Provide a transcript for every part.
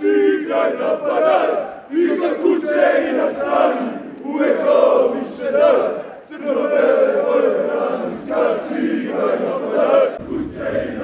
Igraj, napadaj, i kod kuće i na strani, uvijek to više daj. Crno-bele boje brani, skači, igraj, kuće i na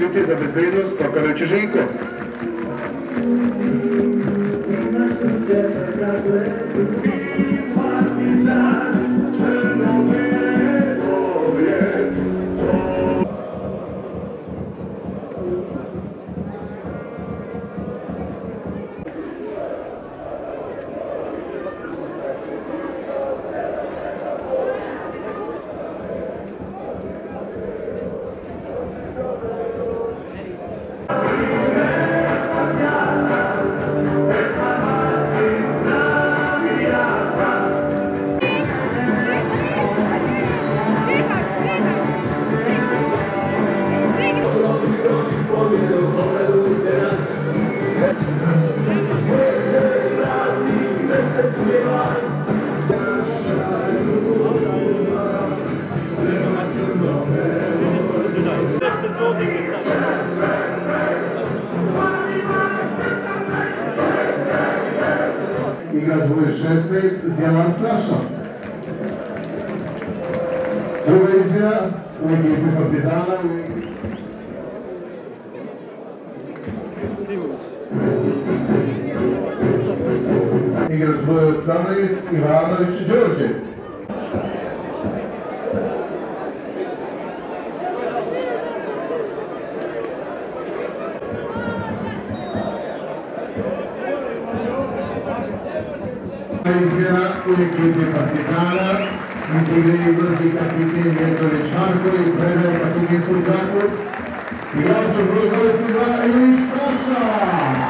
позиції за безвину спокою чужинку. Igrač broj 16, Zjelan Saša. Druga izmjena u ekipi Partizana. Igrač broj 18, Ivanović Đorđe. Ayrıca bu il premio müdürlüğü Rızi Kapit'in Yedoli il İbrahim'e Kapit'in di Yardımcı Rızi il Sassa!